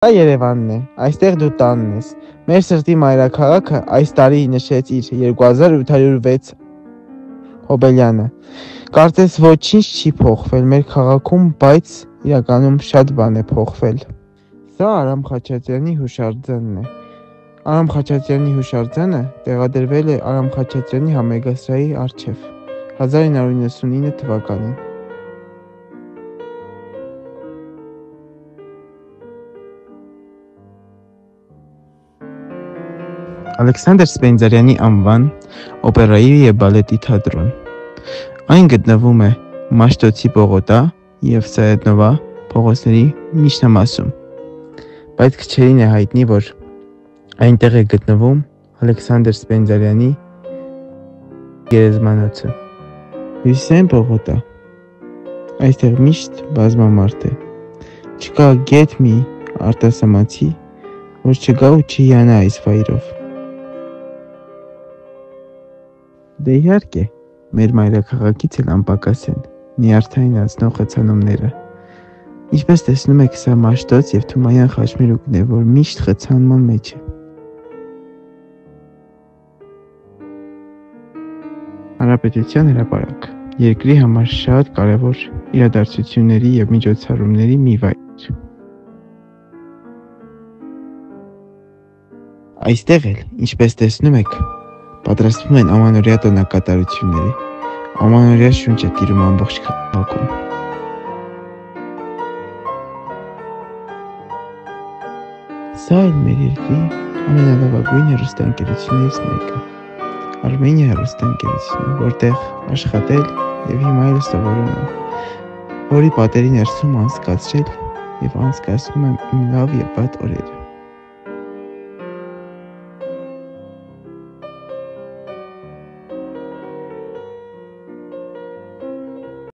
Դա Երևանն է, այստեղ դու տանն ես։ Մեր սրտի մայրաքաղաքը այս տարի նշեց իր 2806 հոբելյանը։ Կարծես ոչինչ չի փոխվել մեր քաղաքում, բայց իրականում շատ բան է փոխվել։ Սա Արամ Խաչատրյանի հուշարձանն է։ Արամ Խաչատրյանի հուշարձանը տեղադրվել է Արամ Խաչատրյանի համերգասրահի առջև 1999 թվականին։ Ալեքսանդր Սպենդիարյանի անվան օպերայի եւ բալետի թատրոն։ Այն գտնվում է Մաշտոցի պողոտա եւ Սայեդնովա փողոցների միջնամասում։ Բայց քչերին է հայտնի, որ այնտեղ է գտնվում Ալեքսանդր Սպենդիարյանի գերեզմանոցը։ Հյուսիսային պողոտա։ Այստեղ միշտ բազմամարդ է։ Չկա գետ մի արտասամացի, որ չգա ու չհիանա այս վայրով։ Դե իհարկե, մեր մայրաքաղաքից էլ անպակաս են նյարդայնացնող խցանումները։ Ինչպես տեսնում եք, սա Մաշտոց եւ Թումայան խաչմերուկն է, որ միշտ խցանման մեջ է։ Հանրապետության հրապարակ երկրի համար շատ կարևոր իրադարձությունների եւ միջոցառումների մի վայր։ Այստեղ էլ, ինչպես տեսնում եք, պատրաստվում են ամանորյա տոնակատարությունների։ Ամանորյա շունչ է տիրում ամբողջ քաղաքում։ Սա էլ մեր երկրի ամենալավագույն հեռուստաընկերություններից մեկը։ Արմենիա հեռուստաընկերությունը, որտեղ աշխատել եւ հիմա էլ սովորում եմ, որի պատերի ներսում անցկացրել եւ անցկացնում եմ իմ լավ եւ վատ օրերը։